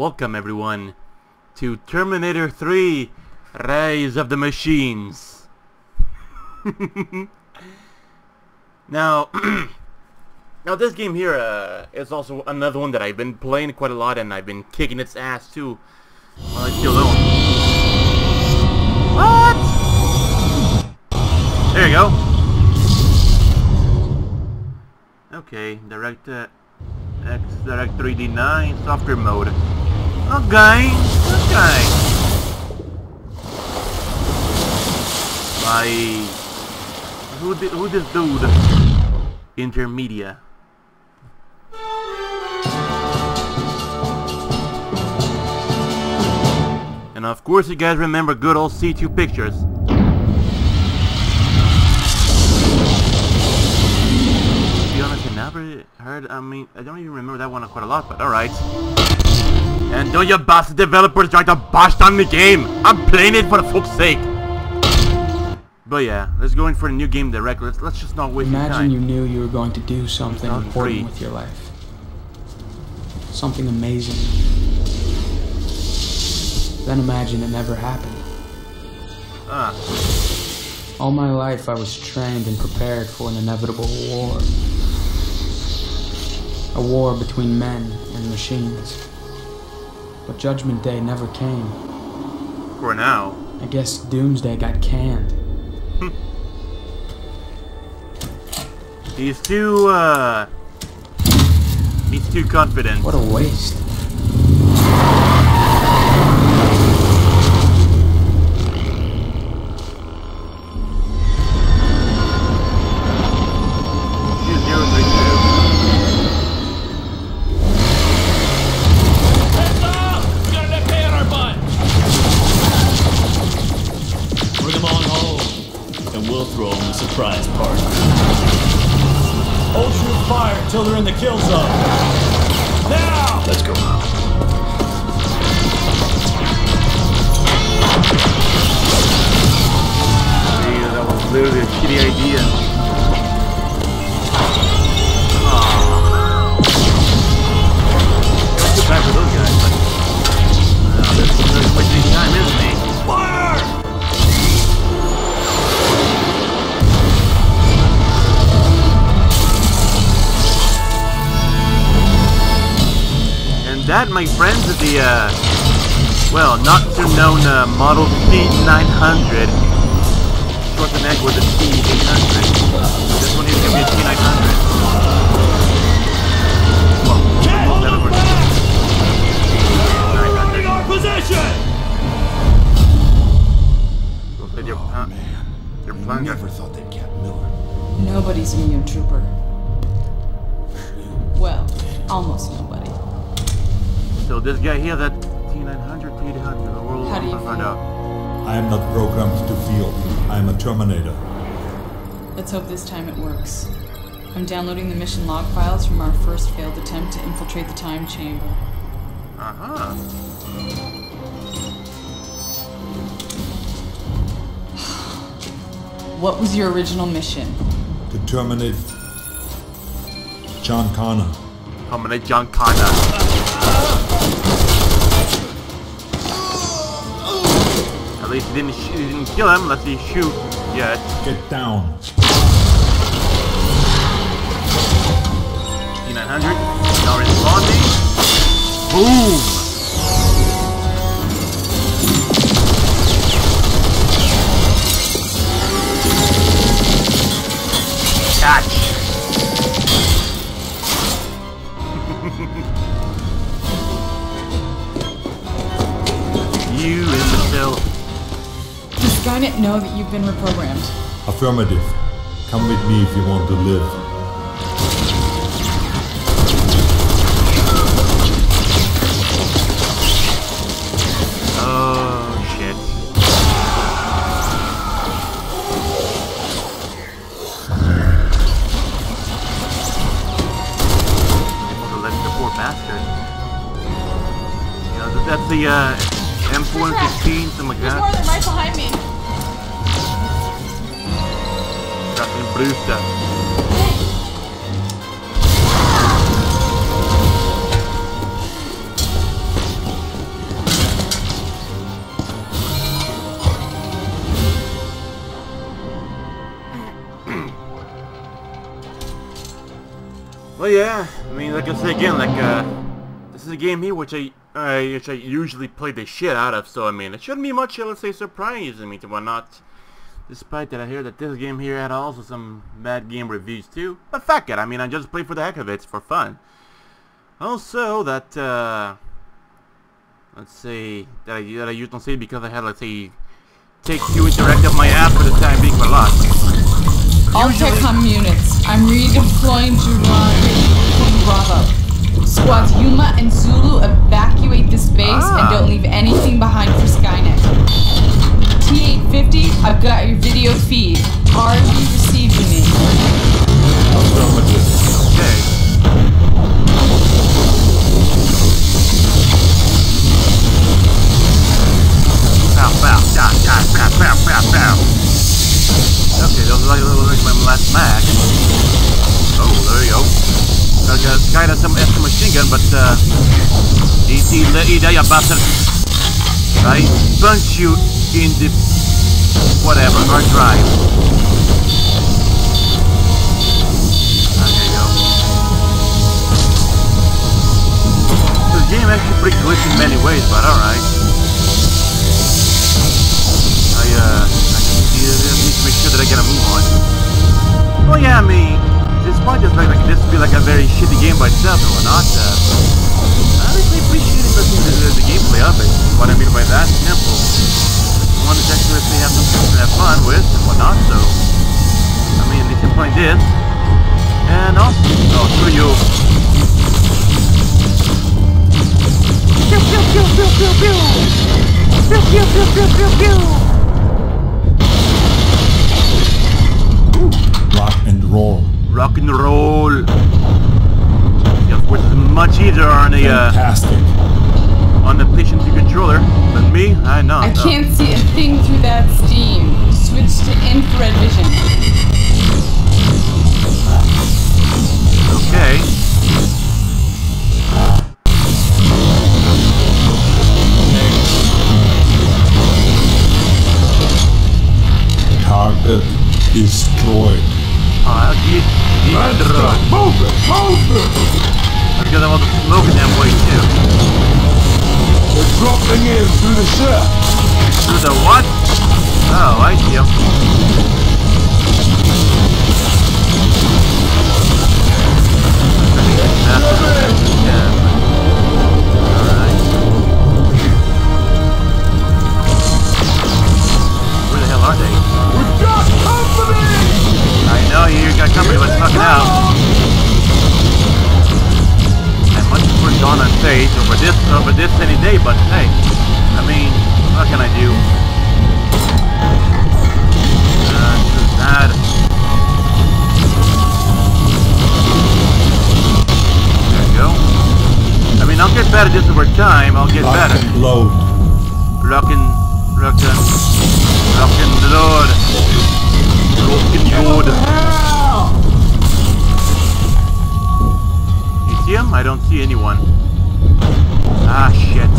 welcome everyone to Terminator 3 Rise of the Machines. now, now this game here uh, is also another one that I've been playing quite a lot and I've been kicking its ass too while I still. What? There you go. Okay, direct uh, X Direct 3D9 software mode. Okay, okay. By who di who this dude? Intermedia. And of course you guys remember good old C2 pictures. To be honest, I never heard, I mean, I don't even remember that one quite a lot, but alright. And don't you bastard developers try to bash down the game! I'm playing it for the fuck's sake! But yeah, let's go in for a new game direct. Let's, let's just not waste Imagine time. Imagine you knew you were going to do something important free. with your life. Something amazing. Then imagine it never happened. Ah, All my life I was trained and prepared for an inevitable war. A war between men and machines. But Judgment Day never came. for now. I guess Doomsday got canned. He's too, uh... He's too confident. What a waste. Until And my friends, at the, uh... Well, not so known uh, Model T900. Let's hope this time it works. I'm downloading the mission log files from our first failed attempt to infiltrate the time chamber. Uh-huh. What was your original mission? To terminate John Connor. Coming at John Connor. At least he didn't, sh- he didn't kill him, unless he shoot yet. Get down. T900, now responding. Boom! Catch! you imbecile. Does Skynet know that you've been reprogrammed? Affirmative. Come with me if you want to live. booster. Well, yeah. I mean, like I say again, like uh, this is a game here which I uh, which I usually play the shit out of. So I mean, it shouldn't be much, uh, let's say, surprising me to whatnot. Despite that, I hear that this game here had also some bad game reviews too. But fuck it. I mean, I just play for the heck of it, for fun. Also, that uh, let's say that I that I used to say because I had let's say take two interactive my ass for the time being for a lot. All TechCom units, I'm redeploying to Juran Bravo. Squads Yuma and Zulu evacuate this base Ah. and don't leave anything behind for Skynet. T-850, I've got your video feed. Are you receiving? Affirmative. Okay. Okay, that was like, last match. Oh, there you go. Got some extra machine gun, but uh, bastard. I punch you in the whatever hard drive. Ah, go. The game actually pretty glitchy in many ways, but alright. I, uh, I need to make sure that I get a move on. Well, yeah, I mean, despite the fact like this be like a very shitty game by itself and whatnot, uh, I actually appreciate the, the, the gameplay of it. What I mean by that, simple. To actually actually have something to have fun with and whatnot, so, I mean, at least I'm this. And also, oh, screw you. Pew, pew, pew, pew, pew, pew. Pew, pew, pew, pew, pew, pew. Rock and roll. Rock and roll. Yeah, of course, it's much easier on the uh, Fantastic. on the 2 controller, but me, I know. I can't see a thing through that steam. Switch to infrared vision. Okay. Target destroyed. Uh, get, get Move it! Move it! Because I want to smoke in that way too. Dropping in through the ship. Through the what? Oh, I see 'em. Yeah. Where the hell are they? We've got company! I know you got company, but fucking out. Much on stage over this over this any day, but hey, I mean, what can I do? Uh, this bad. There you go. I mean, I'll get better just over time. I'll get Lock better. and load. Rockin', rockin', rockin' the Lord. Rockin' Lord. See him? I don't see anyone. Ah, shit.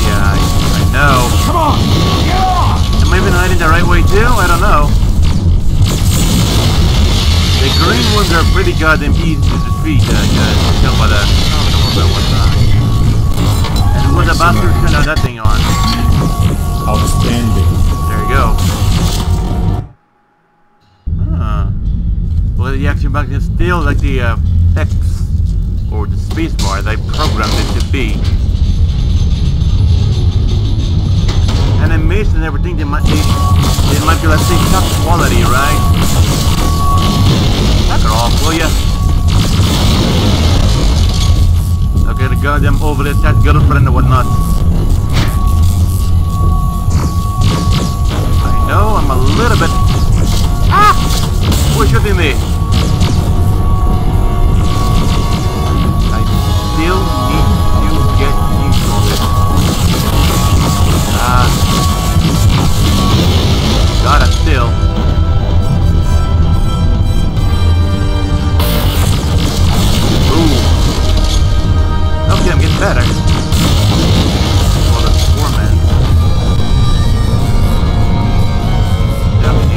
Yeah, I, I know. Come on! Get on! Am I even hiding the right way too? I don't know. The green ones are pretty goddamn easy to defeat, uh, guys. Tell by the... I don't know about what side. And when the bastards turn that thing on. Outstanding. There you go. Well, the action button is still like the uh, X or the spacebar that I programmed it to be. Animation and everything, they might, they, they might be, let's say, top quality, right? Knock it off, will ya? Okay, the goddamn overly attached girlfriend and whatnot. I know, I'm a little bit... Ah! Who's shooting me? still need to get new shoulders. Ah. Gotta still. Ooh. Okay, I'm getting better.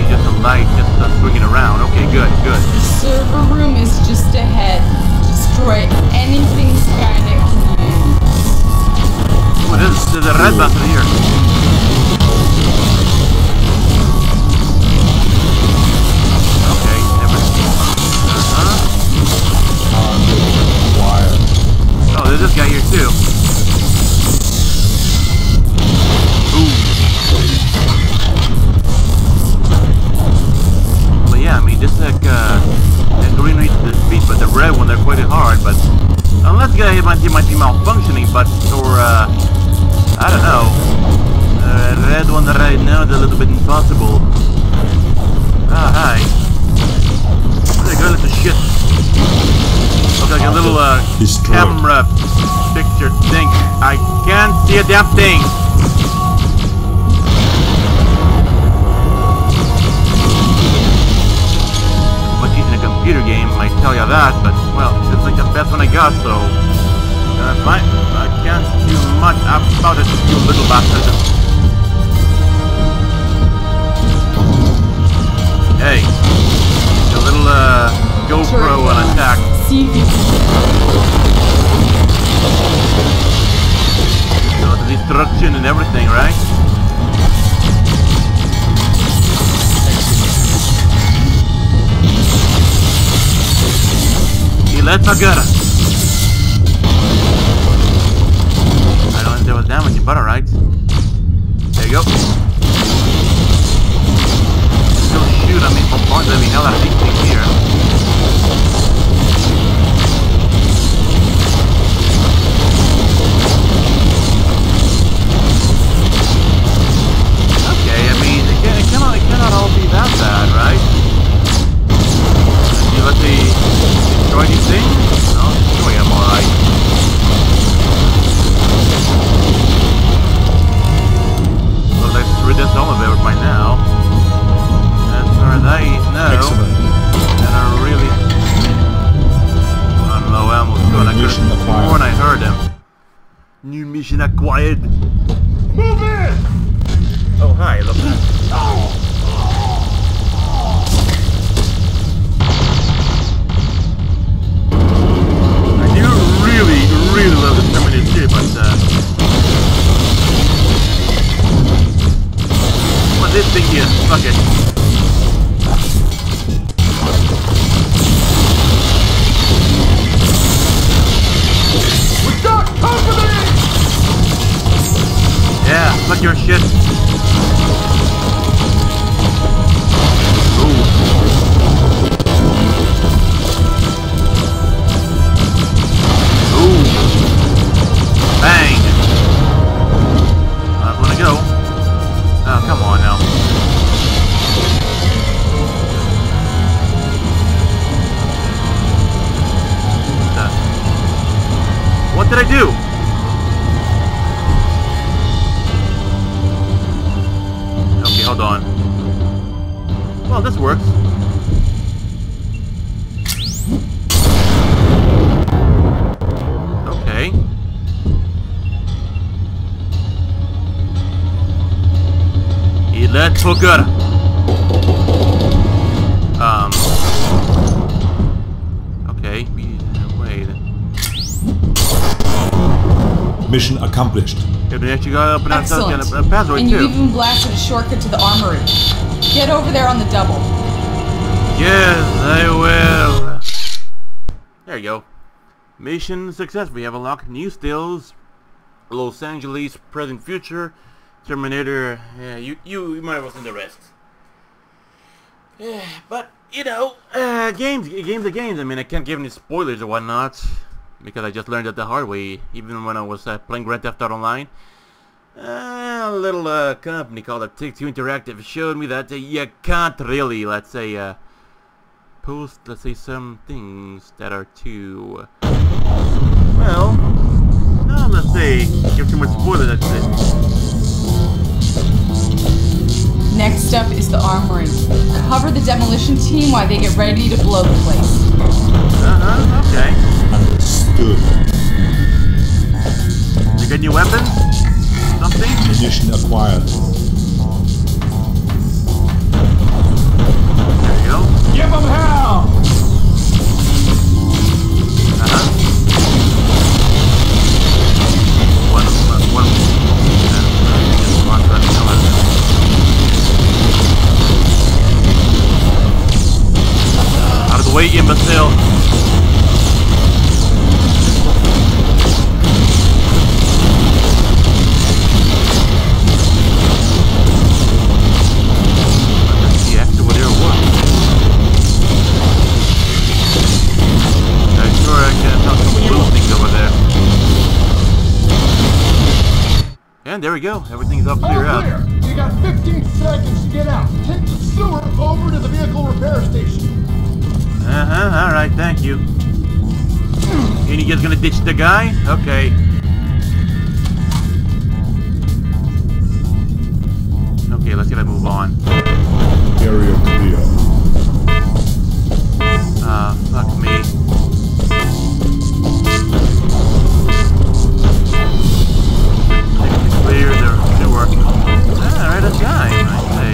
just a to swing swinging around. Okay, good, good. The server room is just ahead destroy anything Skynet can do. What is? There's a red button uh-huh. oh, this guy here too. Red one, they're quite hard, but unless the guy might, he might be malfunctioning, but, or, uh, I don't know. Uh, red one right now is a little bit impossible. Ah, hi. A girl is a shit. Looks like a little, uh, camera picture thing. I can't see a damn thing. Tell you that, but, well, it's like the best one I got, so... Uh, fine. I can't do much about it, you little bastard. Hey. Your little, uh, GoPro on attack. See you You know, the destruction and everything, right? He let Pagara. I don't know if there was damage, but alright. There you go. Still shoot, I mean, bombard, I mean, hell, I think things here. Yeah, they actually got up and Excellent. a, a password and you too. even blasted a shortcut to the armory. Get over there on the double. Yes, I will. There you go. Mission success. We have unlocked new stills. Los Angeles, present, future. Terminator. Yeah, you you, you might have seen the rest. Yeah, but you know, uh, games games are games. I mean, I can't give any spoilers or whatnot because I just learned that the hard way. Even when I was uh, playing Grand Theft Auto Online. Uh, a little uh, company called uh, Take-Two Interactive showed me that uh, you can't really, let's say, uh, post, let's say, some things that are too, well, no, let's say, give too much spoiler, let's say. Next up is the armory. Cover the demolition team while they get ready to blow the place. Uh-huh, okay. Understood. You get new weapons? Something? Munition acquired. There you go. Give them hell! Uh. One, one, one. Out of the way, imbecile! We go. Everything's all clear out. clear. You got 15 seconds to get out. Take the sewer over to the vehicle repair station. Uh-huh, alright, thank you. And you guys gonna ditch the guy? Okay. Okay, let's get a move on. Area clear. Ah, fuck me. Alright, a guy, I say.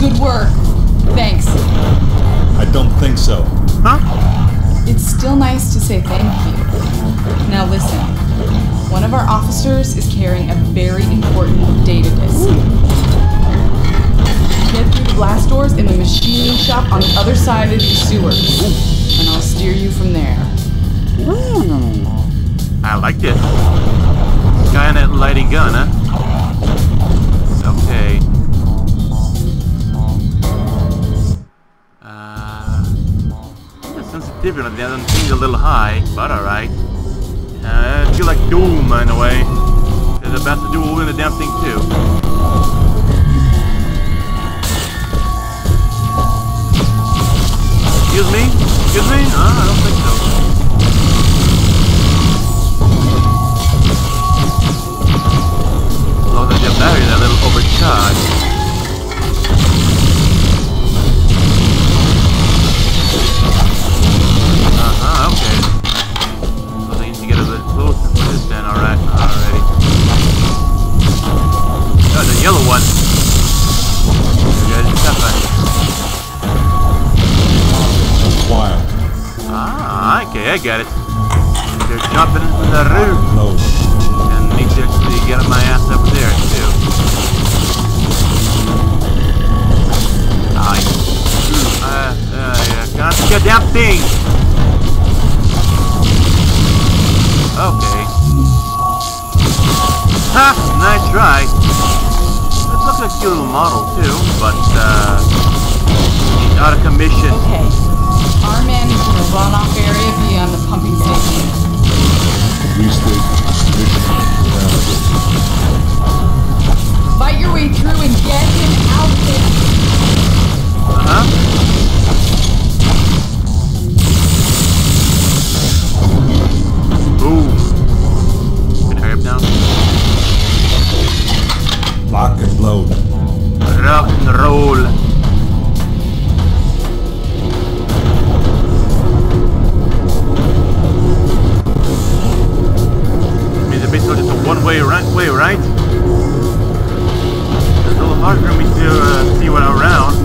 Ooh, Good work. Thanks. I don't think so. huh? It's still nice to say thank you. Now listen. One of our officers is carrying a very important data disk. Get through the blast doors in the machining shop on the other side of the sewers. And I'll steer you from there. Ooh, I like this. Skynet lighting gun, huh? Okay. Uh, the sensitivity on the other seems a little high, but alright. Uh, I feel like Doom in a way. They're about to do will win the damn thing too. Excuse me? Excuse me? Uh, I don't think guys tough, Quiet. Ah, get a little. This then alright. Alrighty. The yellow one. Okay, I got it. They're jumping into the roof. Actually get my ass up there, too. Nice. Uh, uh, yeah, see a damn thing! Okay. Ha! Nice try. This looks like a cute little model, too, but, uh... He's out of commission. Okay. Our man is in the runoff area beyond the pumping station. Fight your way through and get him out there. Uh-huh. Boom. Can I hurry up now? Lock and load. Rock and roll. Means it's basically just a one-way right way, right? It's a hard for me to uh, see what around.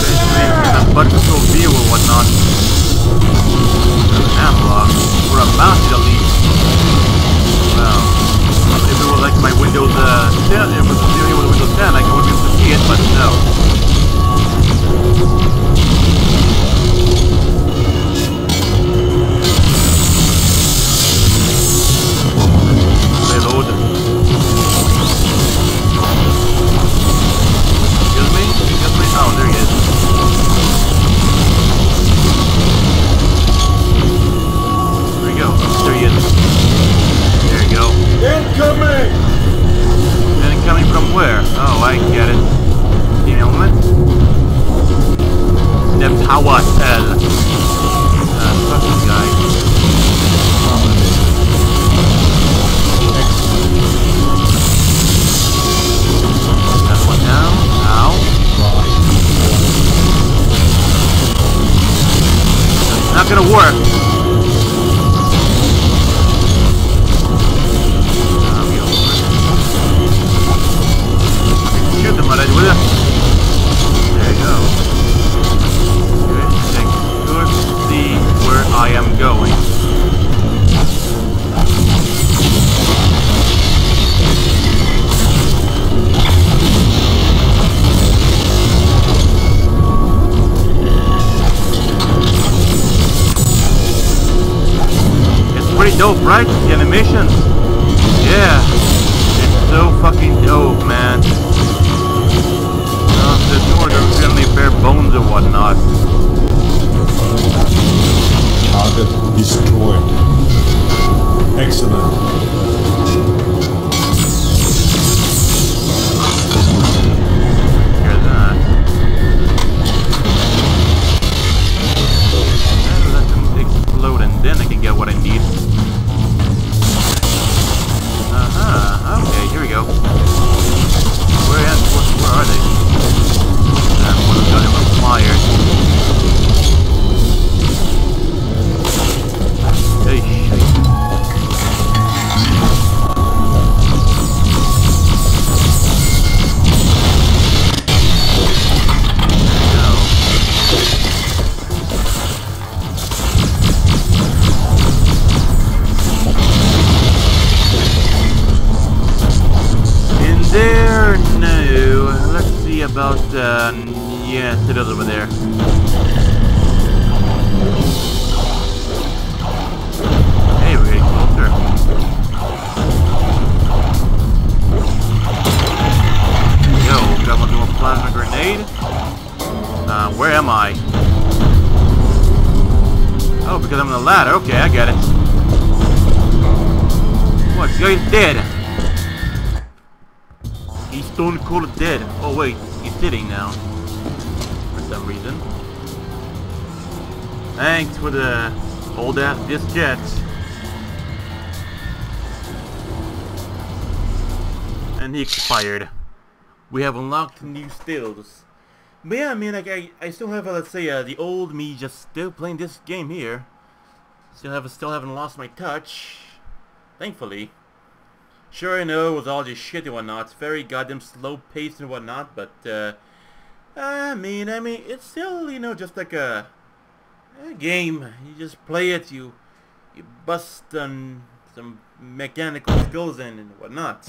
Basically, it's a button control view or whatnot. There's an analog. Or a mouse at least. Well, if it was like my Windows uh, 10, if it was dealing with Windows 10, I would be able to see it, but no. Go. There he is. There you go. Incoming! And it coming from where? Oh, I get it. The element? The power cell. Uh, fuck this guy. That one down. Ow. Not gonna work. Right? The animations. Yeah. It's so fucking dope, man. Uh, the door are really bare bones or whatnot. Target destroyed. Excellent. Dead. He's stone cold dead. Oh wait, he's sitting now. For some reason. Thanks for the old ass diskette. And he expired. We have unlocked new stills. But yeah, I mean, like, I, I still have, uh, let's say, uh, the old me just still playing this game here. Still have, still haven't lost my touch. Thankfully. Sure, I know, it was all this shit and whatnot, it's very goddamn slow paced and whatnot, but, uh, I mean, I mean, it's still, you know, just like a, a game. You just play it, you, you bust on some mechanical skills in and whatnot.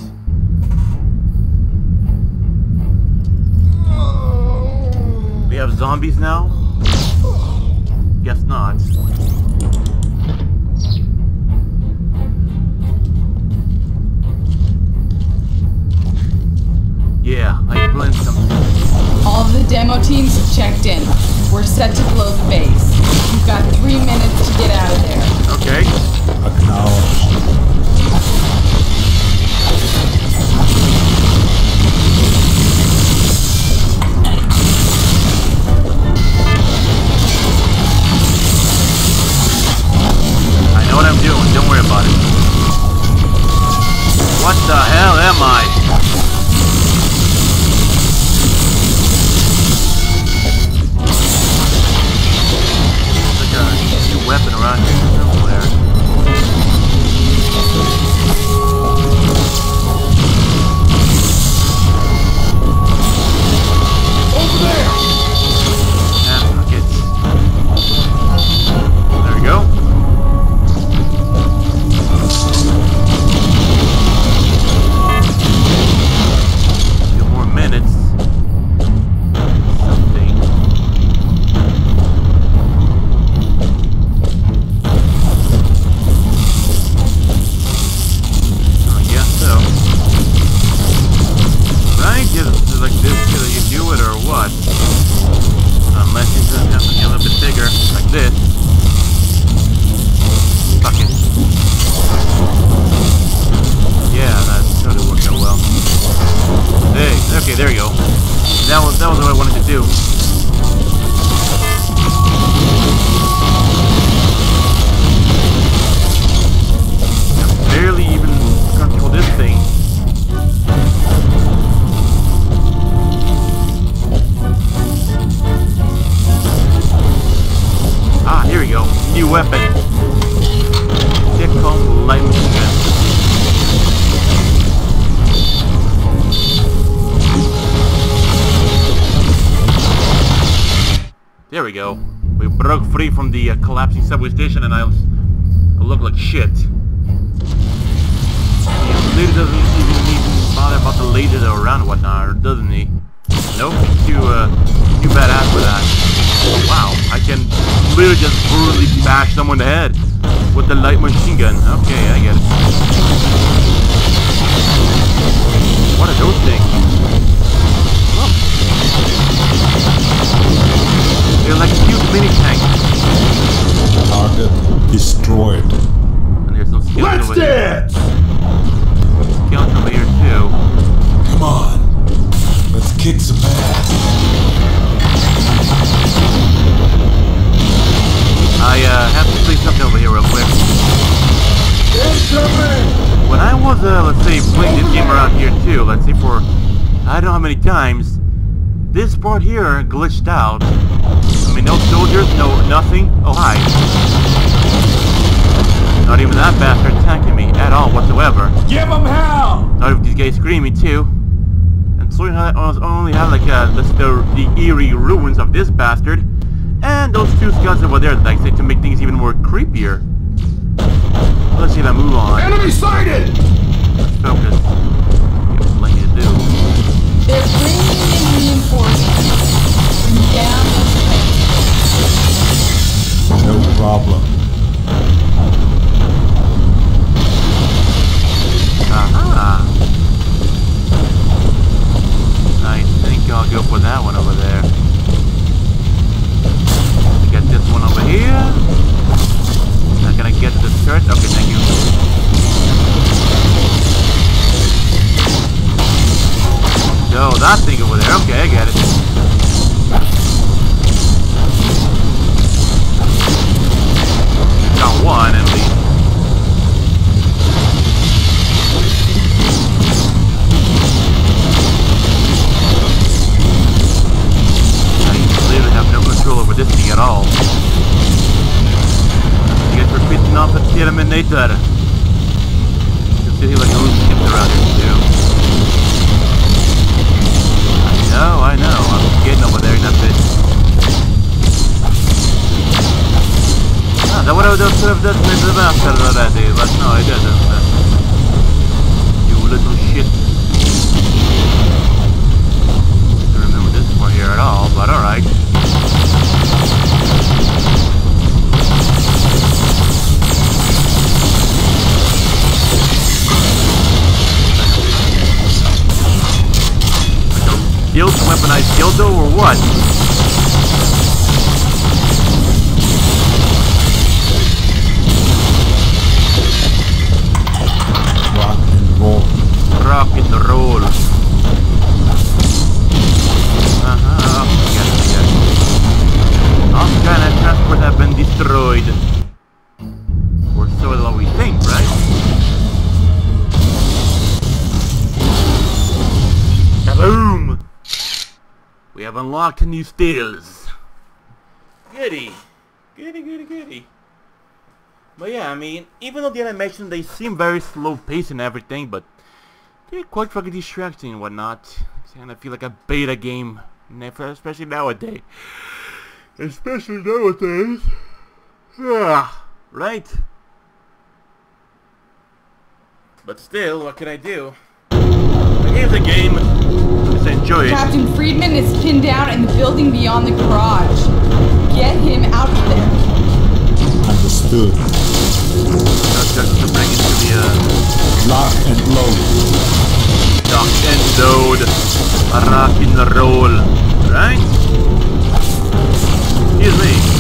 We have zombies now? Guess not. Yeah, I blend some. All the demo teams have checked in. We're set to blow the base. You've got three minutes to get out of there. Okay. Acknowledged. I know what I'm doing. Don't worry about it. What the hell am I? Weapon around here somewhere. The uh, collapsing subway station and I, I look like shit. He really doesn't even need to bother about the ladies around and whatnot, doesn't he? Nope, too, uh, too badass for that. Oh, wow, I can literally just brutally bash someone in the head. With the light machine gun. Okay, I get it. What are those things? Look. They're like huge mini tanks. Target destroyed. And there's some skeletons Let's over there. dance! Skeletons over here too. Come on. Let's kick some ass. I uh, have to say something over here real quick. Incoming! When I was, uh, let's say, playing this game around here too, let's say for, I don't know how many times, this part here glitched out. I mean, no soldiers, no nothing. Oh, hi. Not even that bastard attacking me at all whatsoever. Give him hell! Not if these guys screaming too. And so you have, only have like uh, the, the, the eerie ruins of this bastard. And those two skeletons over there, like I say, to make things even more creepier. Let's see if I move on. Enemy sighted! Let's focus. Got plenty to do. They're bringing in reinforcements. Bring down those tanks. No problem. Aha! I think I'll go for that one over there. Get this one over here. Terminator. You can see like a skipped around here too. I know, I know. I'm getting over there in that bit. Ah, that would have just have detonated the bastard already, but no, I didn't. Dildo, weaponized dildo or what? New stills. Goody. Goody, goody, goody. But yeah, I mean, even though the animation, they seem very slow paced and everything, but they're quite fucking distracting and whatnot. I kind of feel like a beta game, especially nowadays. Especially nowadays. Ah, right? But still, what can I do? The game's a game. Just enjoy it. Captain Friedman is pinned down in the building beyond the garage. Get him out of there. Understood. Just, just to bring it to the uh, Lock and load. Dock and load. Rock and roll. Right? Excuse me.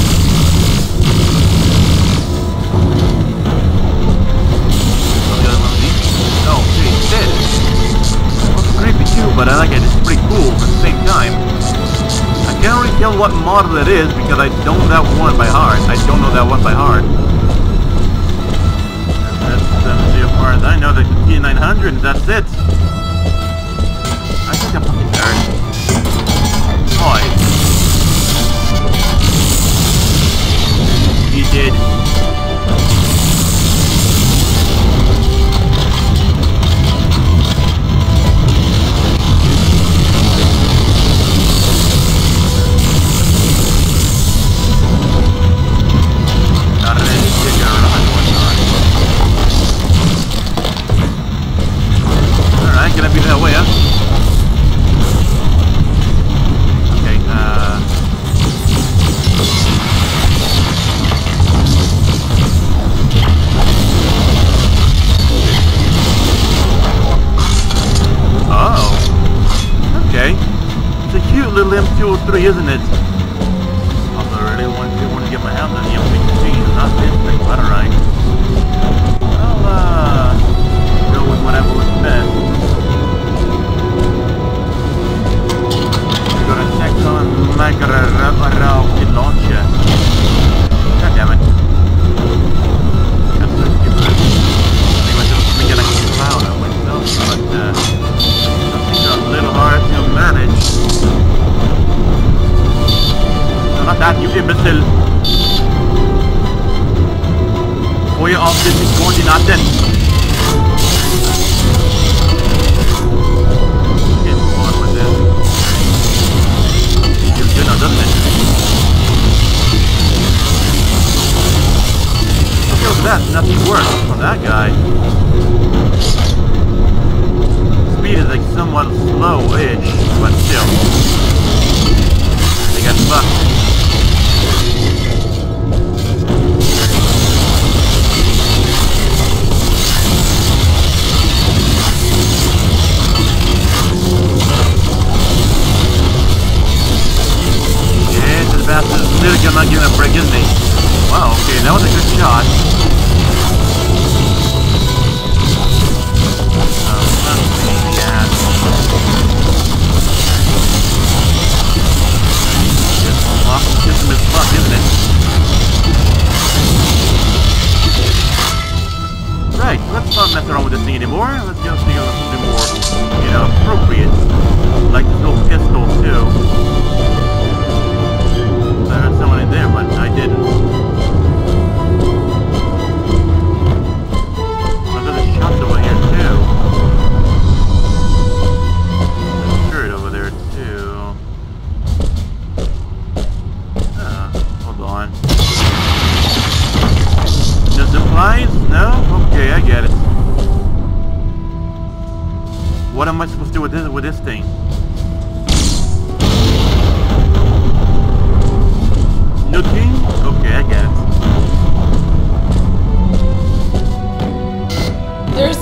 Too, but I like it. It's pretty cool at the same time. I can't really tell what model it is because I don't know that one by heart. I don't know that one by heart. That's uh, as far as I know, the T900, that's it. I think I'm fucking nerd. Boy. You did. isn't it?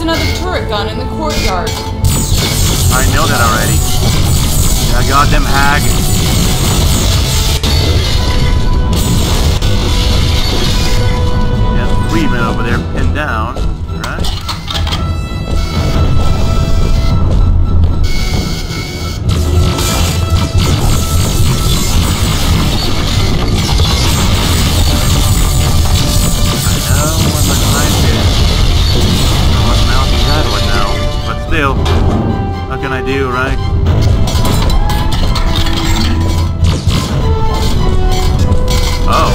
another turret gun in the courtyard. I know that already. That goddamn hag. There's three men over there pinned down. still, what can I do, right? Oh.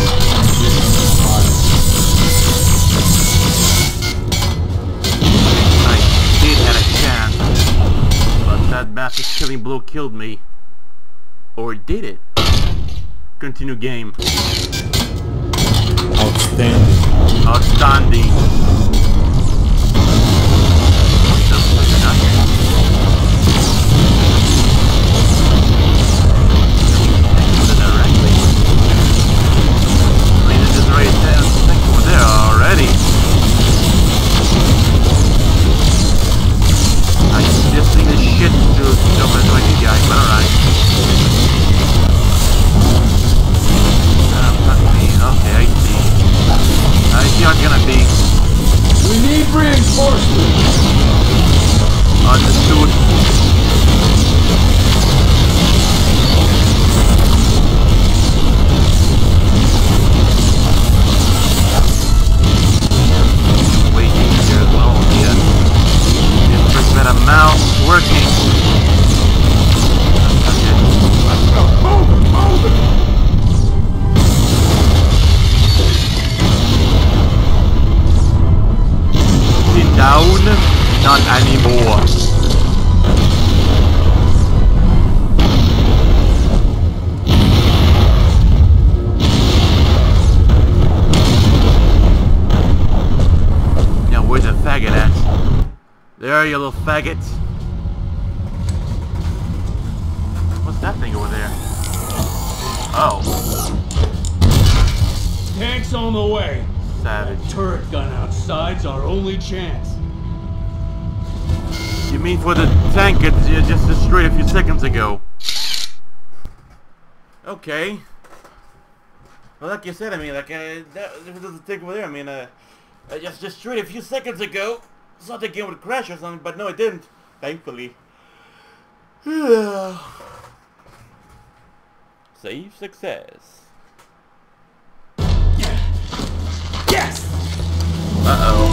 I did have a chance, but that massive killing blow killed me. Or did it? Continue game. Outstanding. Outstanding. Like you said, I mean, like, uh, that, if doesn't take over there, I mean, uh, I just destroyed a few seconds ago. Thought the game would crash or something, but no, it didn't. Thankfully. Save success. Yes! Uh-oh.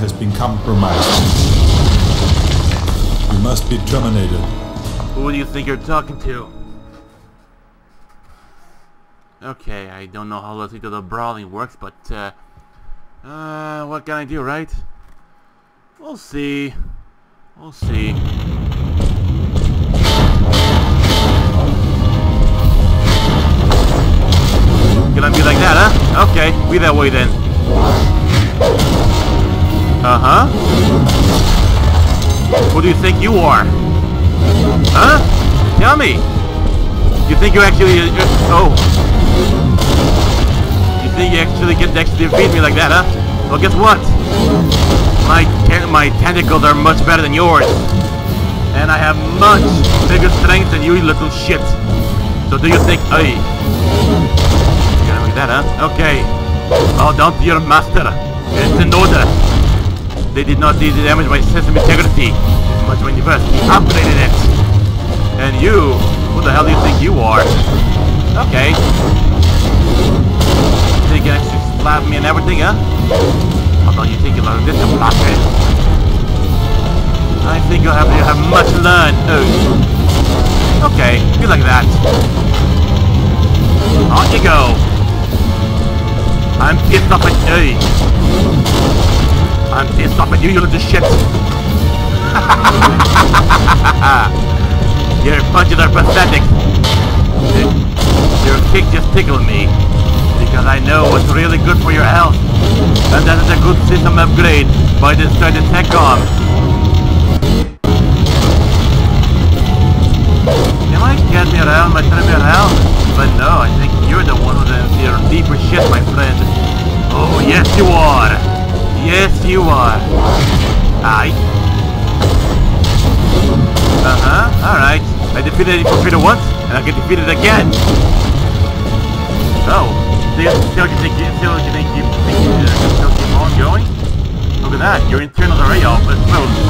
Has been compromised. You must be terminated. Who do you think you're talking to? Okay, I don't know how the brawling works, but uh, uh, what can I do, right? We'll see. We'll see. Gonna be like that, huh? Okay, be that way then. Uh-huh. Who do you think you are? Huh? Tell me. You think you actually... Uh, oh. You think you actually can actually defeat me like that, huh? Well, guess what? My my tentacles are much better than yours. And I have much bigger strength than you, little shit. So do you think... Hey. You're gonna that, huh? Okay. Down to your master. It's in order. They did not do the damage my system integrity. But when you first upgraded it. And you, who the hell do you think you are? Okay. Think you can actually slap me and everything, huh? Although you think you're this to block it. I think you'll have you have much learned. Oh. Okay, be like that. On you go. I'm pissed off at you. I'm pissed off at you, you little shit. Your punches are pathetic. Your kick just tickled me. Because I know what's really good for your health. And that is a good system upgrade by this started TechCom. You might get me around, might turn me around. But no, I think you're the one who's in your deeper shit, my friend. Oh, yes you are. Yes you are. Aye. Uh-huh, alright. I defeated Infiltrator once, and I get defeated again. Oh, still, still you still you think you, think you uh, still keep on going? Look at that, your internals are already all exposed.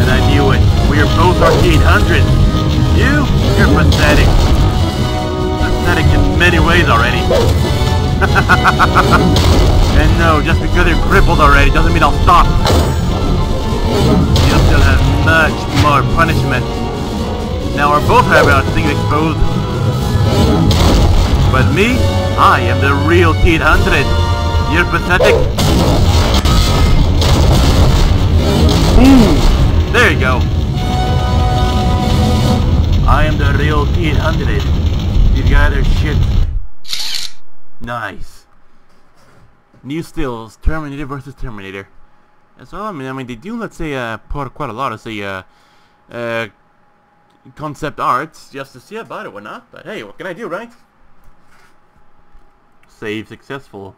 And I knew it. We are both Arcade 800. You, you're pathetic. Pathetic in many ways already. And no, just because you're crippled already doesn't mean I'll stop. You still have much more punishment. Now we're both having our things exposed. But me, I am the real T-800. You're pathetic. Boom! There you go. I am the real T-800. These guys are shit. Nice. New stills, Terminator versus Terminator. And so I mean, I mean, they do let's say uh, put quite a lot of say uh, uh, concept arts just to see about it, or whatnot. But hey, what can I do, right? Save successful.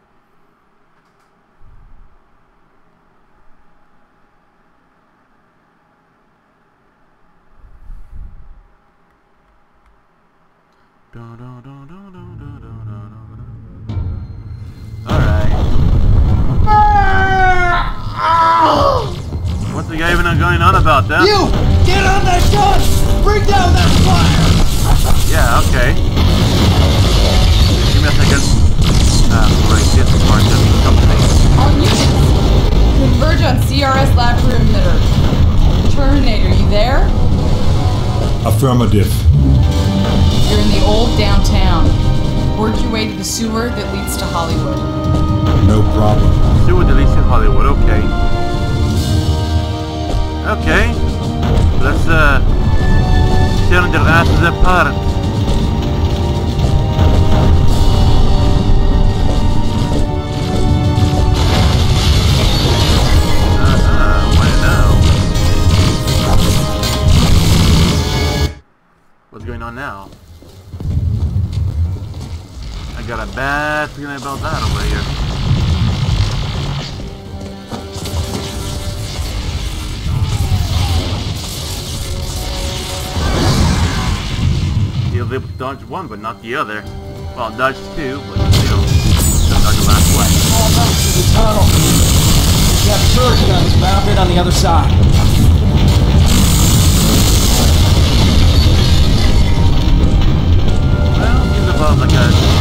Alright. What's the guy even going on about that? You! Get on that gun! Bring down that fire! Yeah, okay. Give me a second. Uh, right, this part doesn't come to me. All units, converge on CRS lab perimeter. Terminator, you there? Affirmative. You're in the old downtown. Work your way to the sewer that leads to Hollywood. No problem. Sewer deletion Hollywood, okay. Okay. Let's uh, turn their asses apart. now. I got a bad feeling about that over here. he was able to dodge one, but not the other. Well, dodge two, but still, still dodge the last one. Oh, to the tunnel. We have surge guns mounted on the other side. Well, he's above the a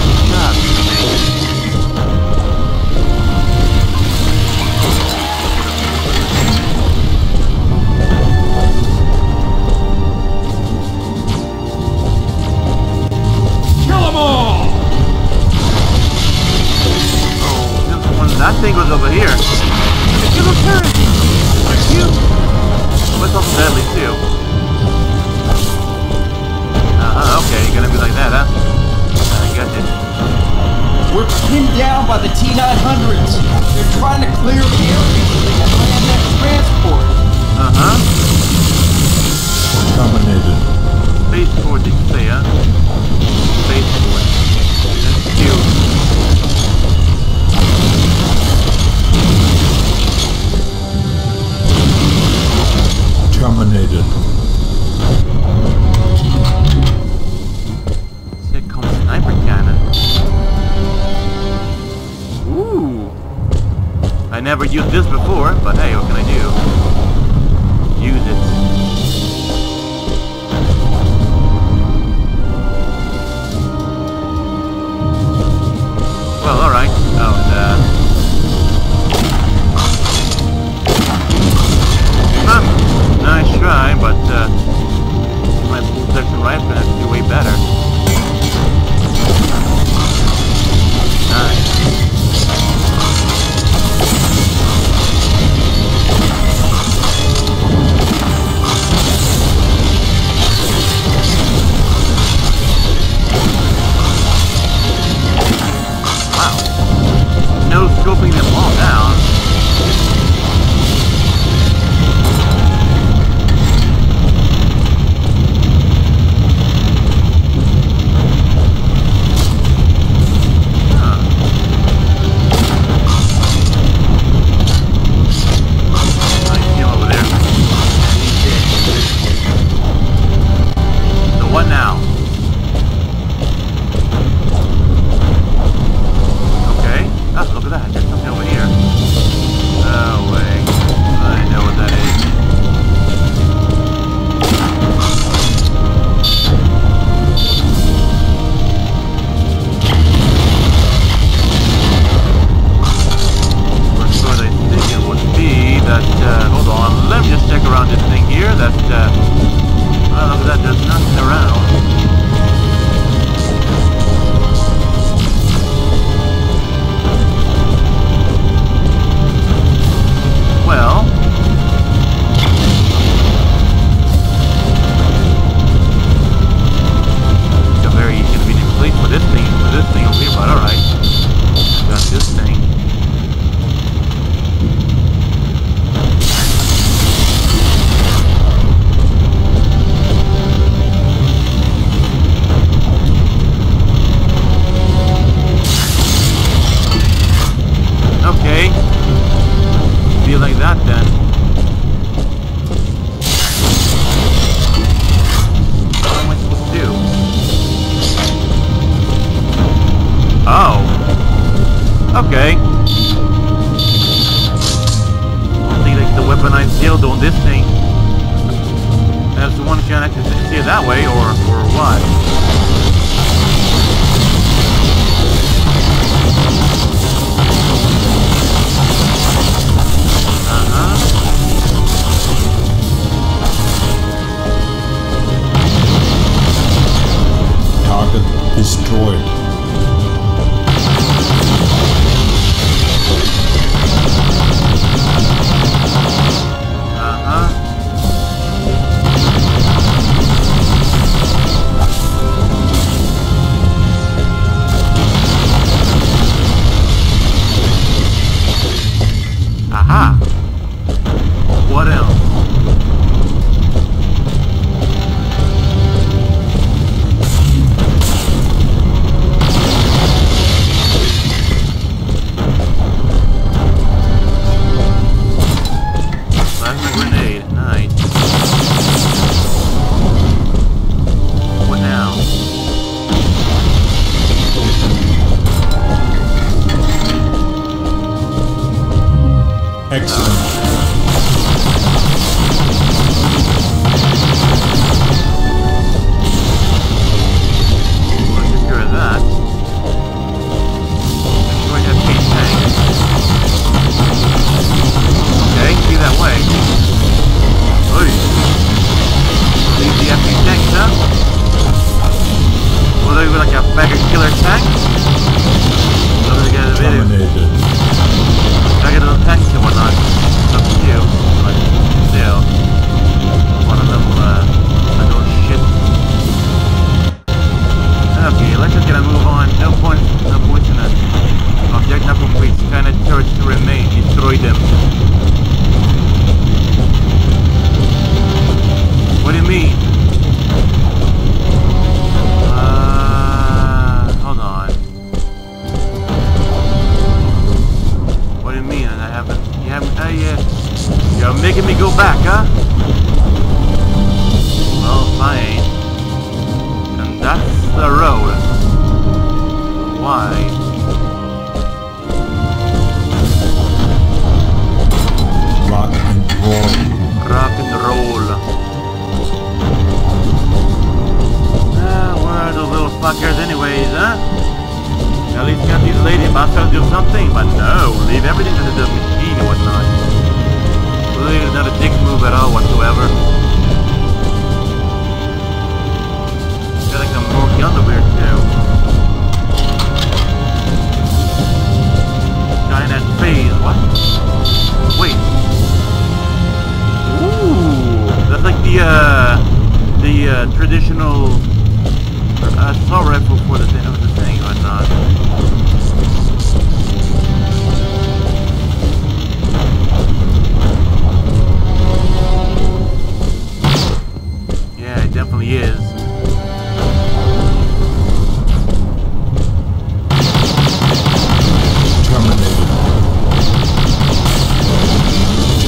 never used this before, but hey, what can I do? Use it. Well, alright. Oh, and, uh... nice try, but uh, my blue section rifle has to do way better.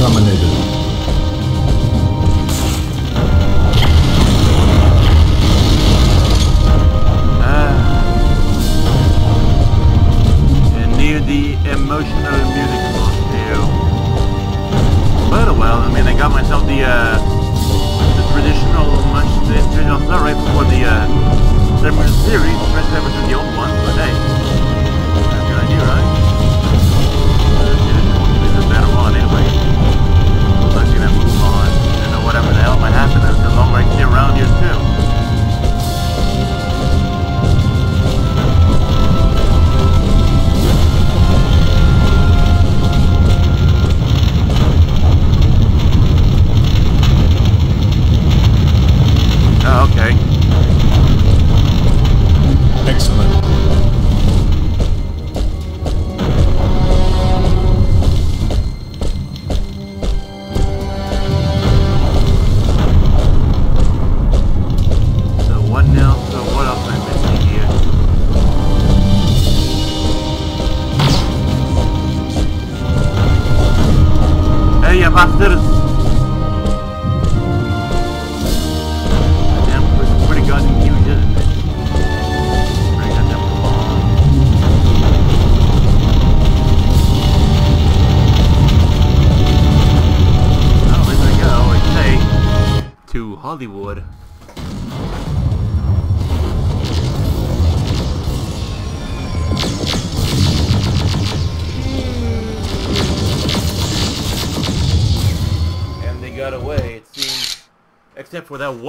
Terminated.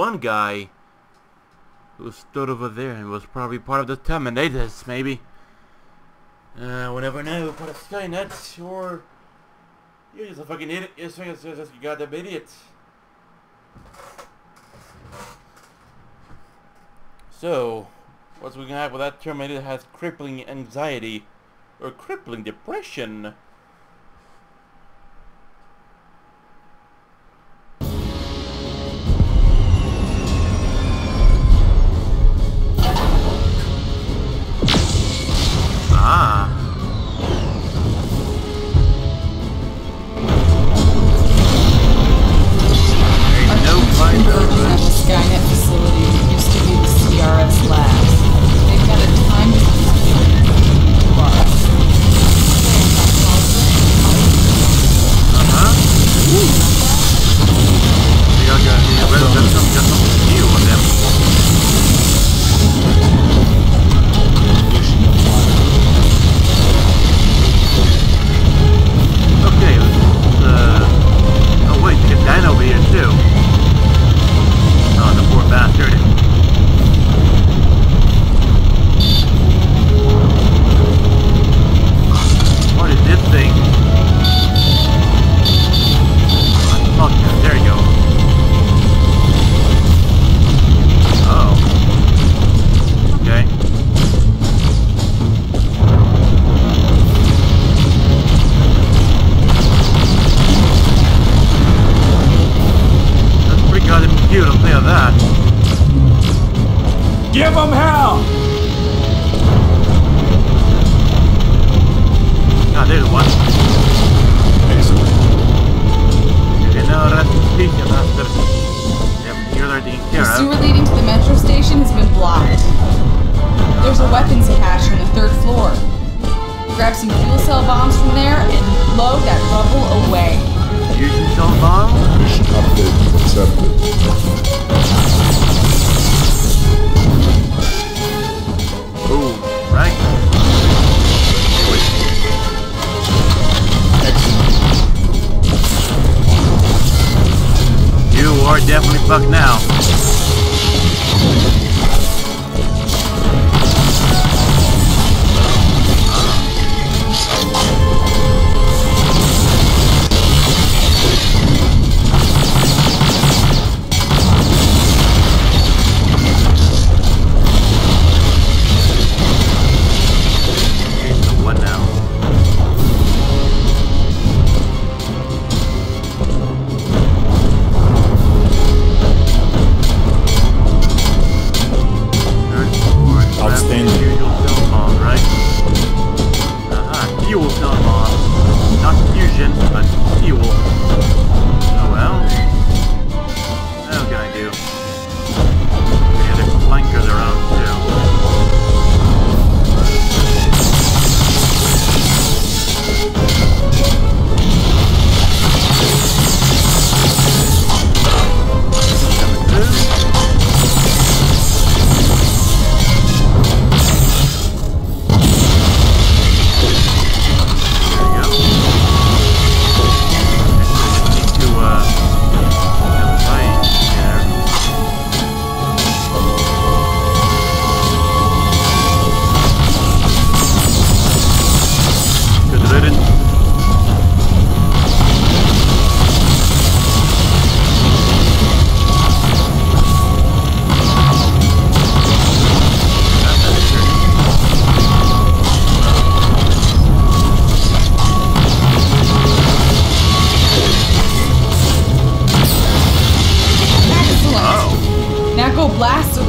One guy who stood over there and was probably part of the Terminators, maybe. Uh, we'll never know. Part of Skynet, or you're just a fucking idiot. You're just a goddamn idiot. So, what's we gonna have with that Terminator has crippling anxiety or crippling depression? Ah. There's no find the Skynet facility that used to be the CRS lab. They've got a time Uh-huh. We got, got, got, got, got, got,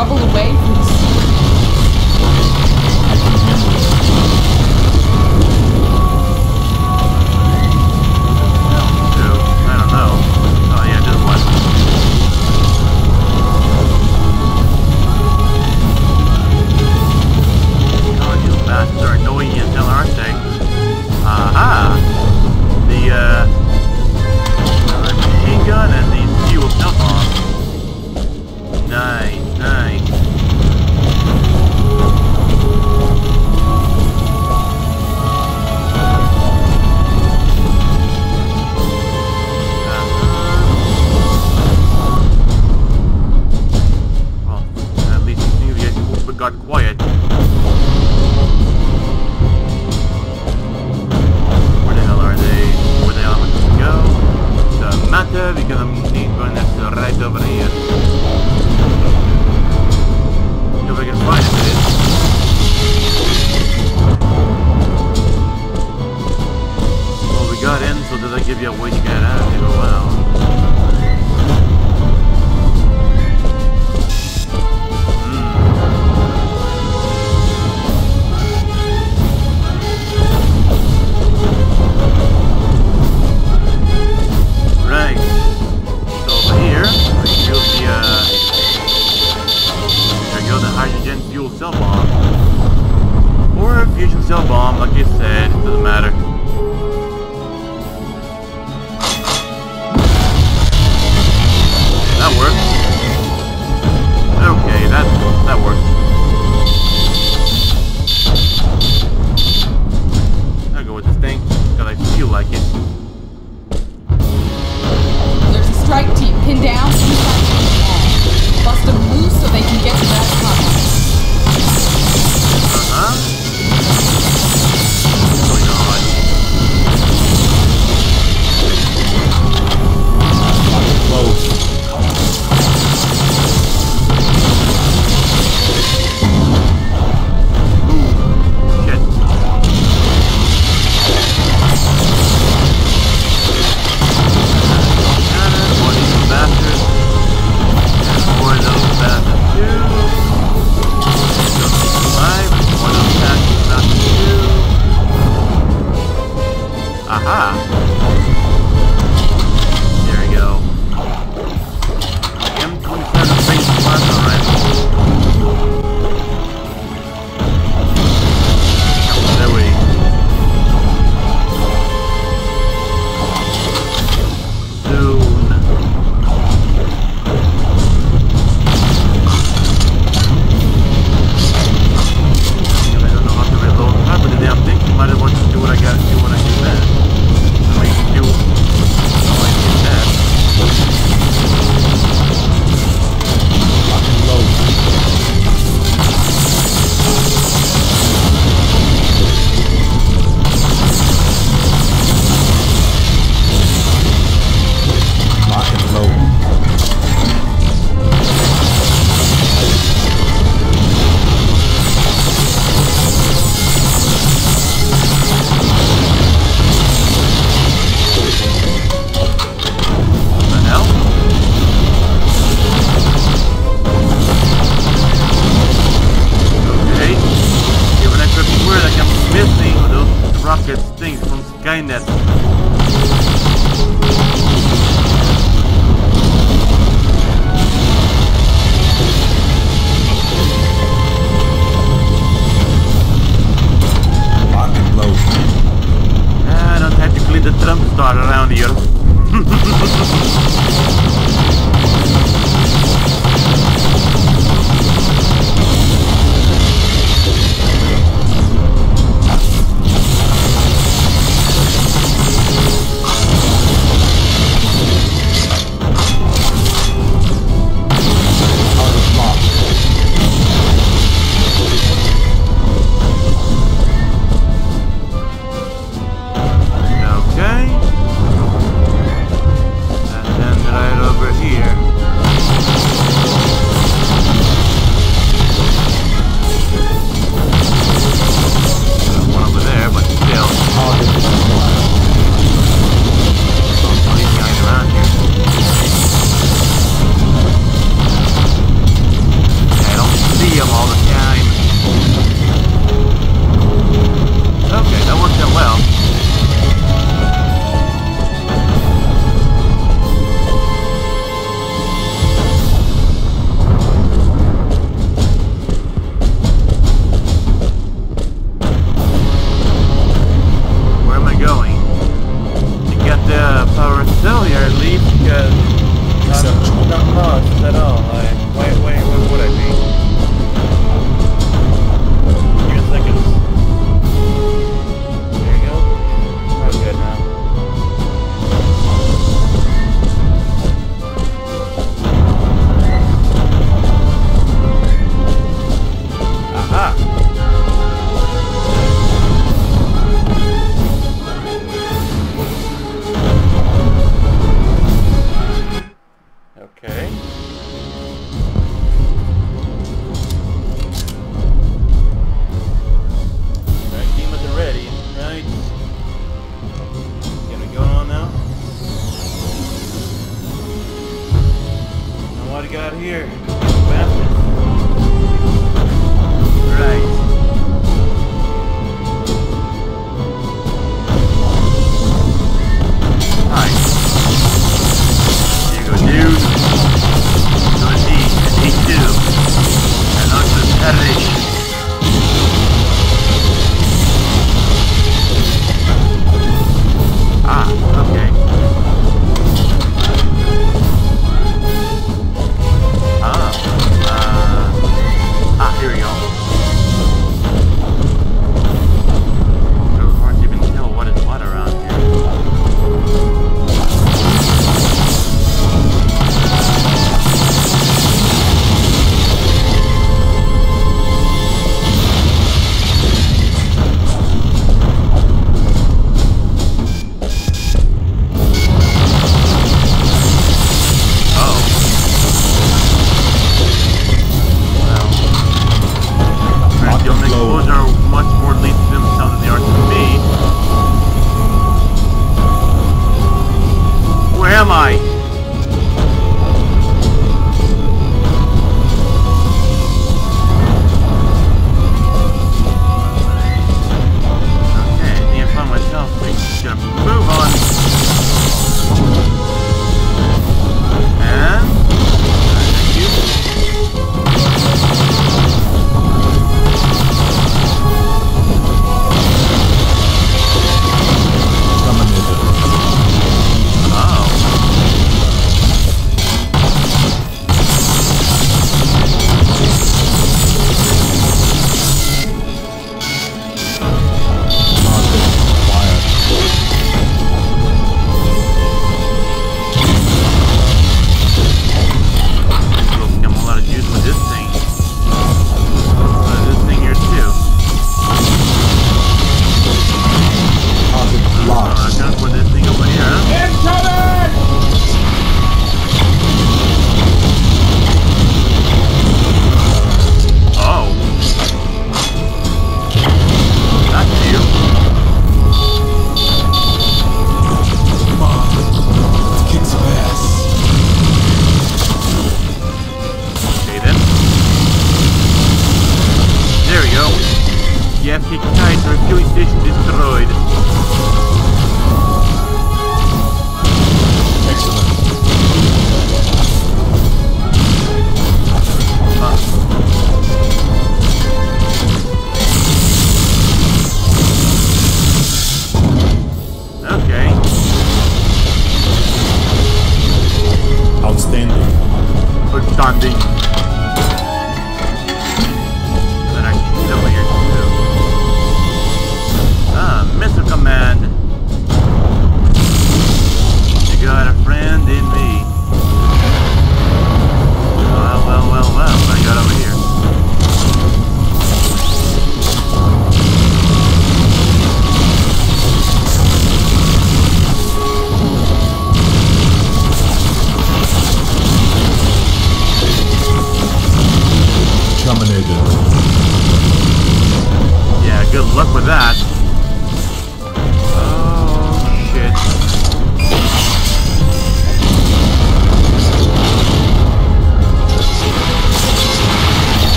rubble away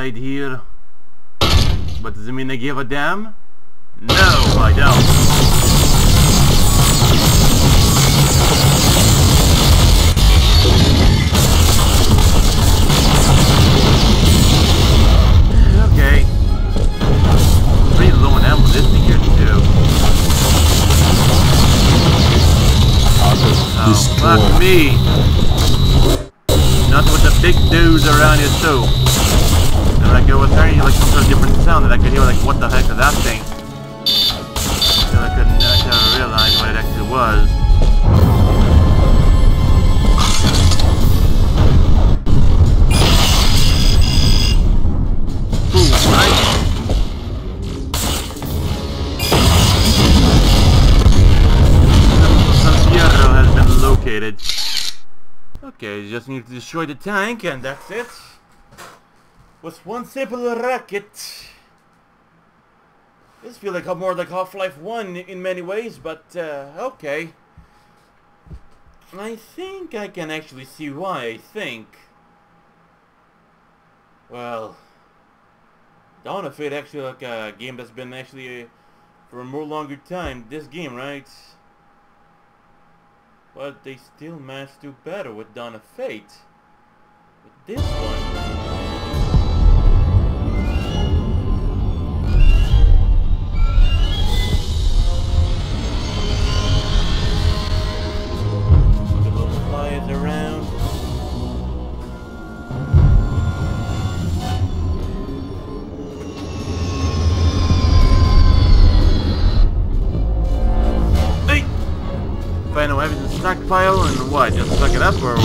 died here, but does it mean I give a damn? No, I don't. Oh, fuck me. Nothing with the big dudes around you too. And like it was hearing like some sort of different sound that I could hear like what the heck is that thing? So I couldn't I never realize what it actually was. Ooh, right? Located. Okay, you just need to destroy the tank and that's it. With one simple racket. This feels like more like Half-Life 1 in many ways, but uh, okay. I think I can actually see why, I think. Well, Dawn of Fate actually like a game that's been actually uh, for a more longer time. This game, right? But they still managed to do better with Dawn of Fate. But this one... and what? Just suck it up or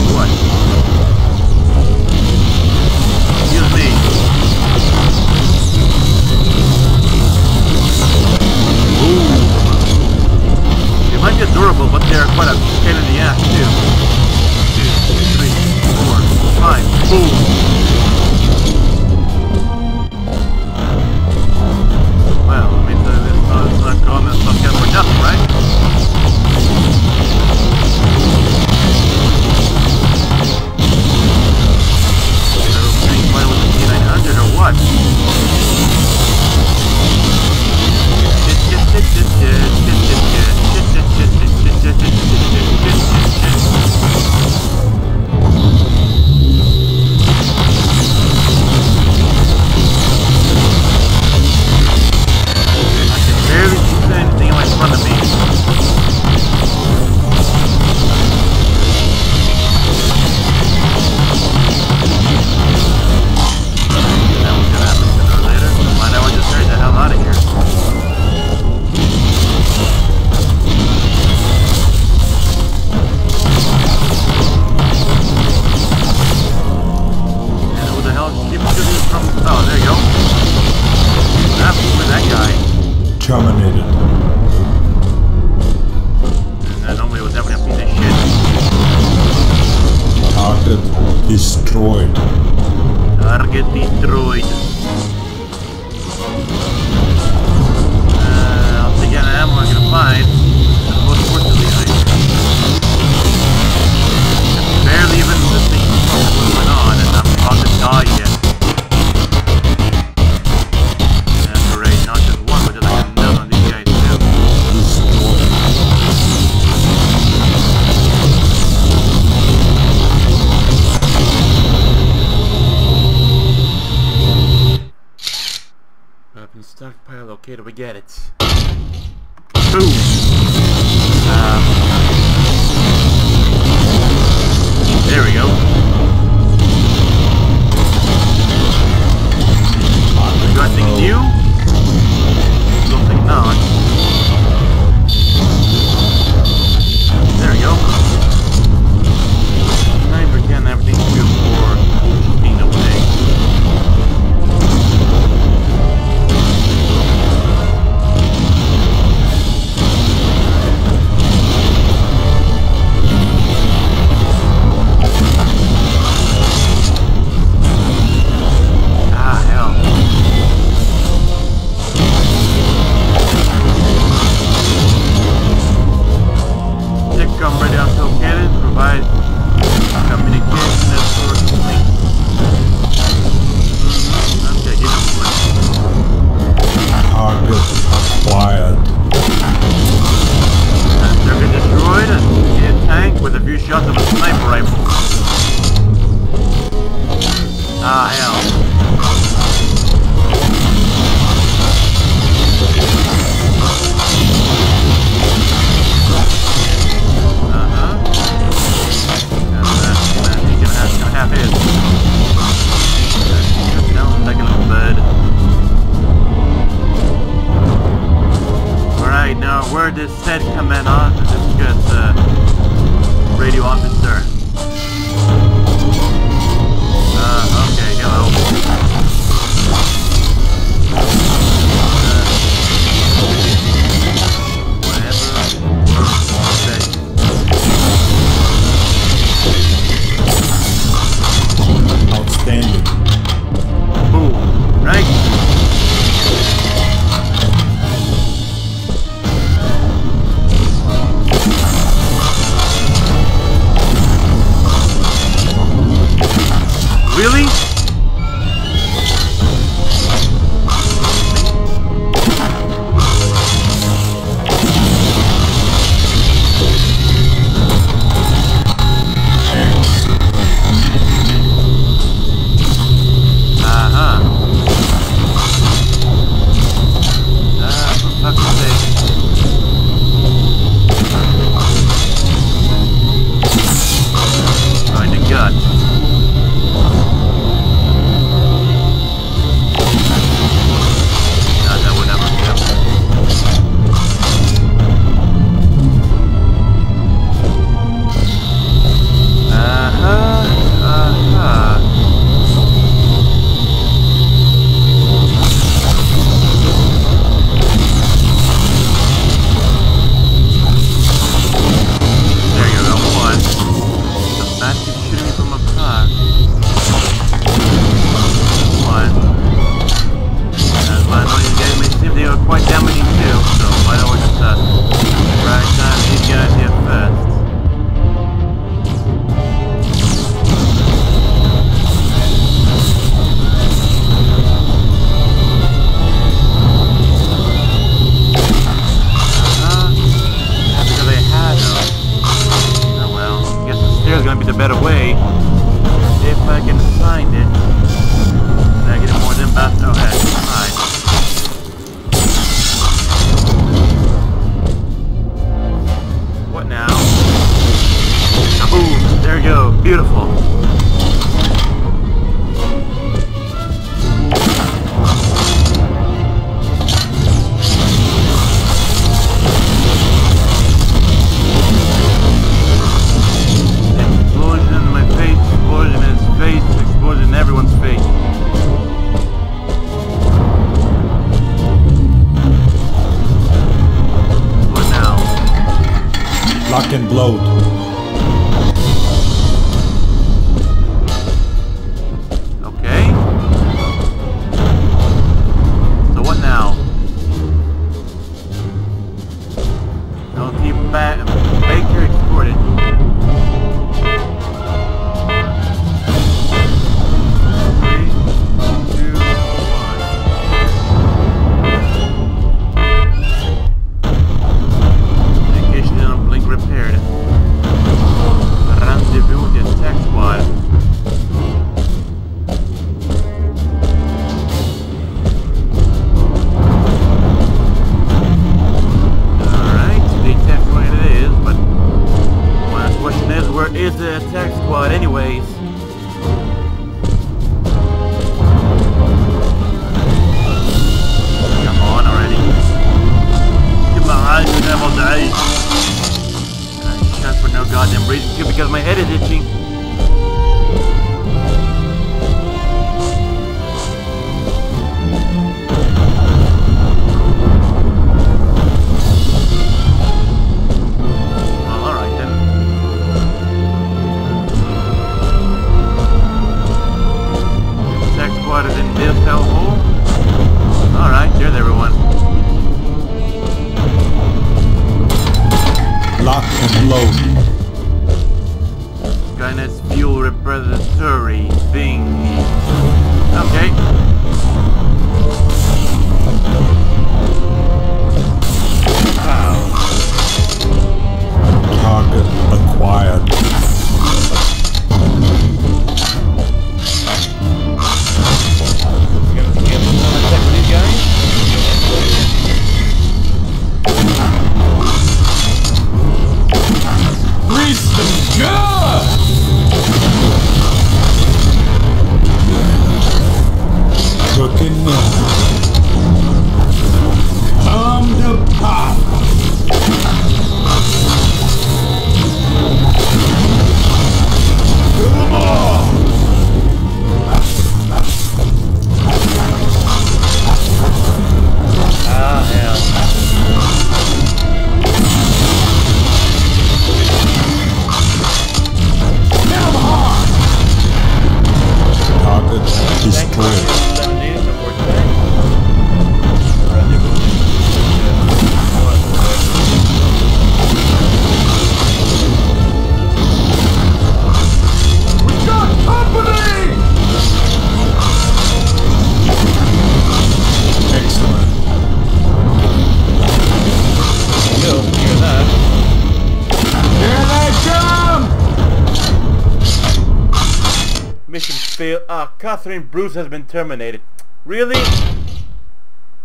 terminated. Really?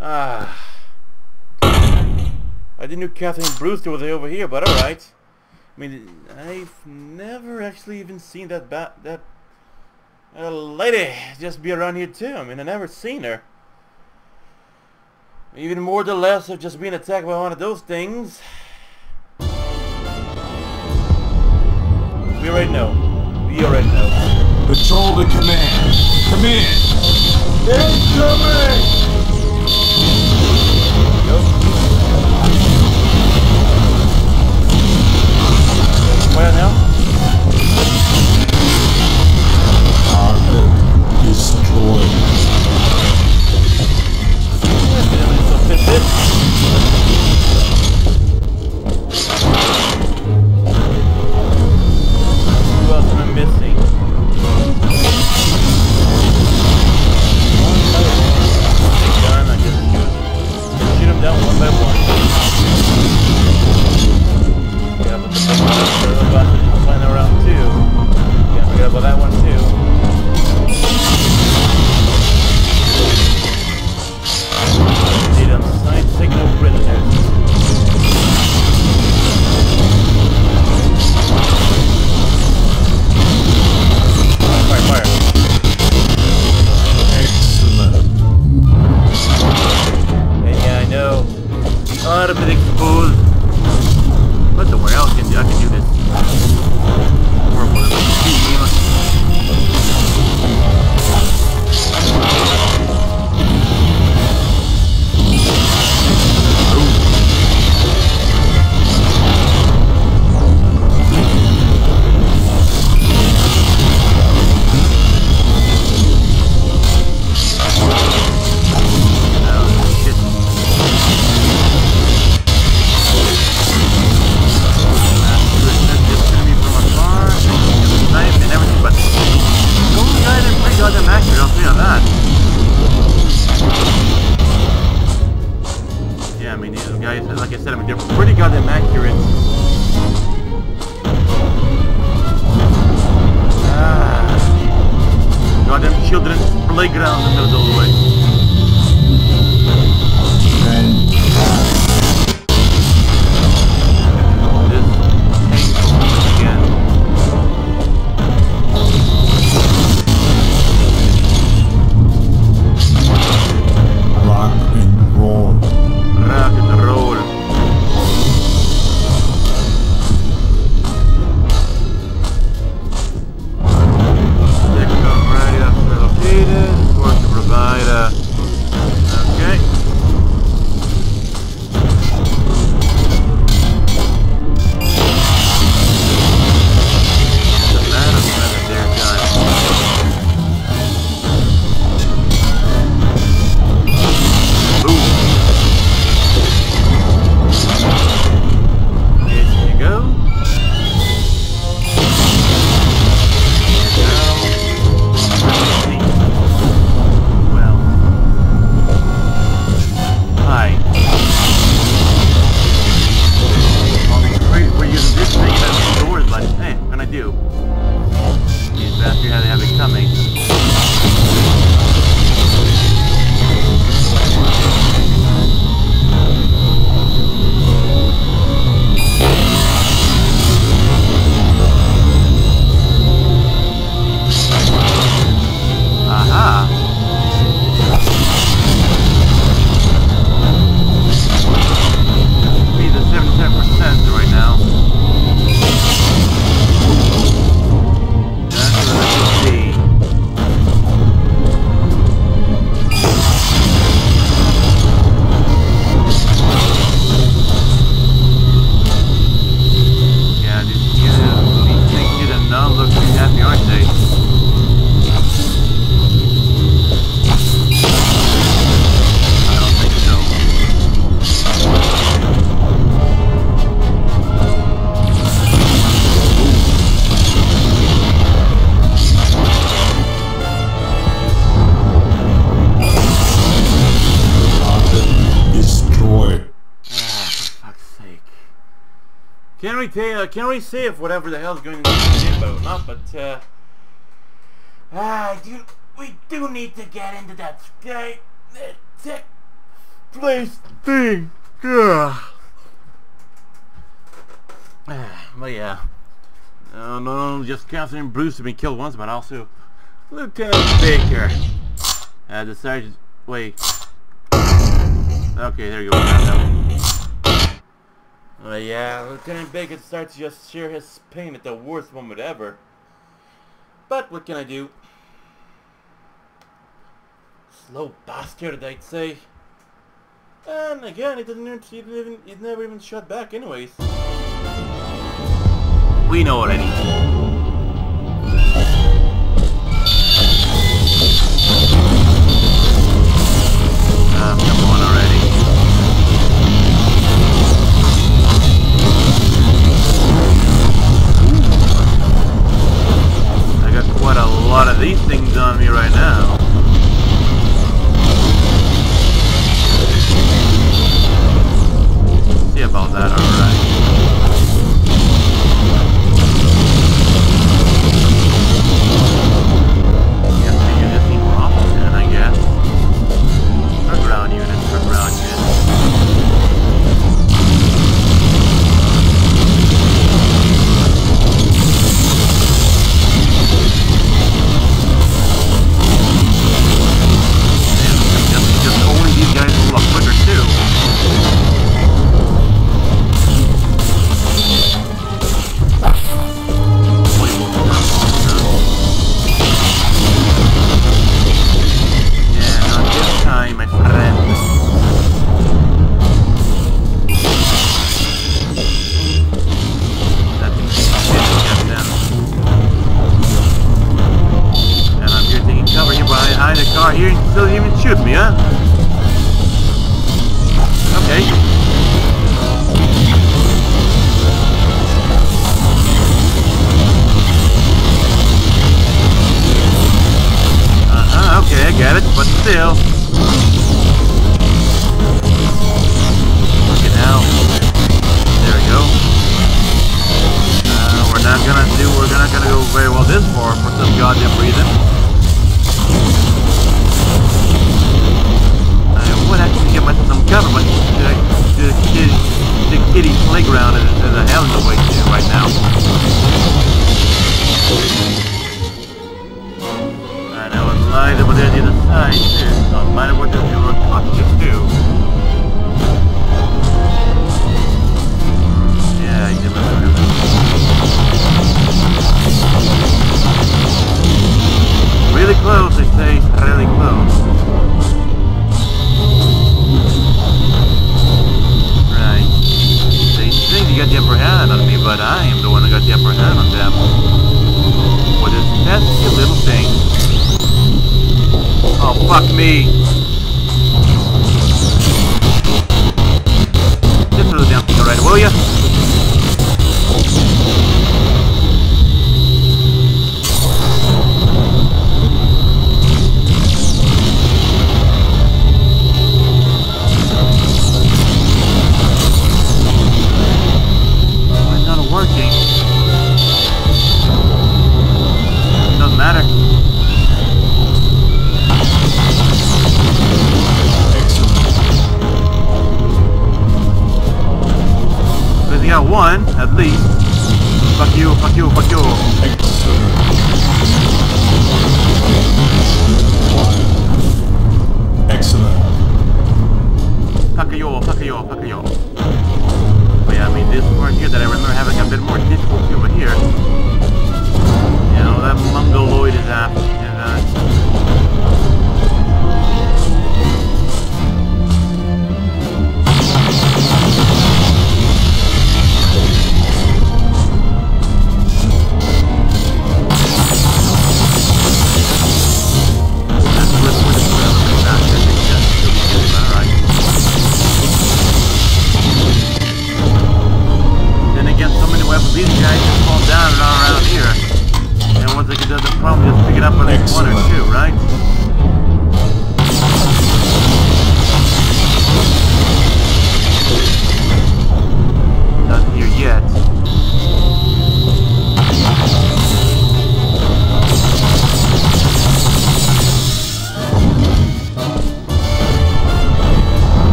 Ah. I didn't know Catherine Brewster was over here, but alright. I mean, I've never actually even seen that bat that uh, lady just be around here too. I mean, i never seen her. Even more the less of just being attacked by one of those things. We already know. We already know. Patrol the command. Come in. Incoming! Where now? Target destroyed. down one by one. Yeah, but the one that's flying around too. Yeah, forget about that one too. not a big. But don't worry, I can, I can do this. Can't really if whatever the hell's going on about not, but uh Ah, do we do need to get into that sky that place thing. Ugh. Ah, but yeah. No, no, no, just Catherine Bruce have been killed once, but also Lieutenant Baker. Uh, decided. Wait. Okay, there you go. Uh, yeah, Lieutenant Bacon starts to just share his pain at the worst moment ever. But what can I do? Slow bastard, I'd say. And again, it didn't even, it never even shot back anyways. We know already. Ah, on me right now.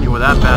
around you with that bad.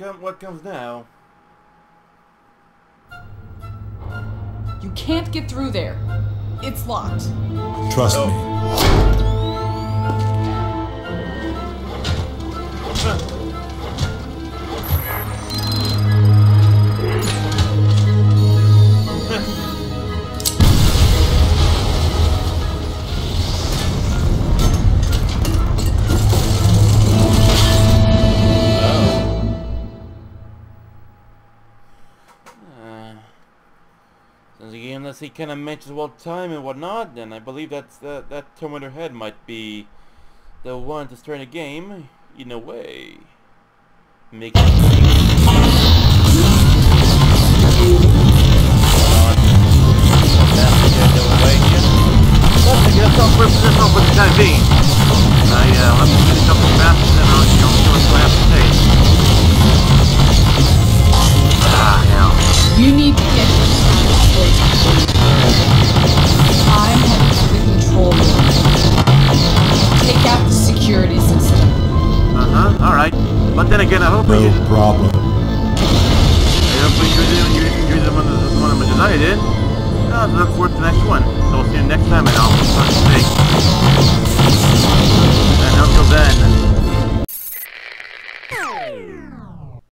come, what comes now? You can't get through there. It's locked. Trust oh. me. unless he kind of mentions well time and whatnot, and I believe that's that that Terminator head might be the one to start a game in a way. Make. You need to get this straight. I'm heading to the control room. Take out the security system. Uh-huh, alright. But then again, I hope No you, problem. I hope you're the, you're, you're the one, the, the one I did. I'll look forward to the next one. So we'll see you next time and I'll start to. And until then,